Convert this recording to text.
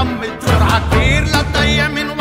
الام ترعى كتير لا تضيع من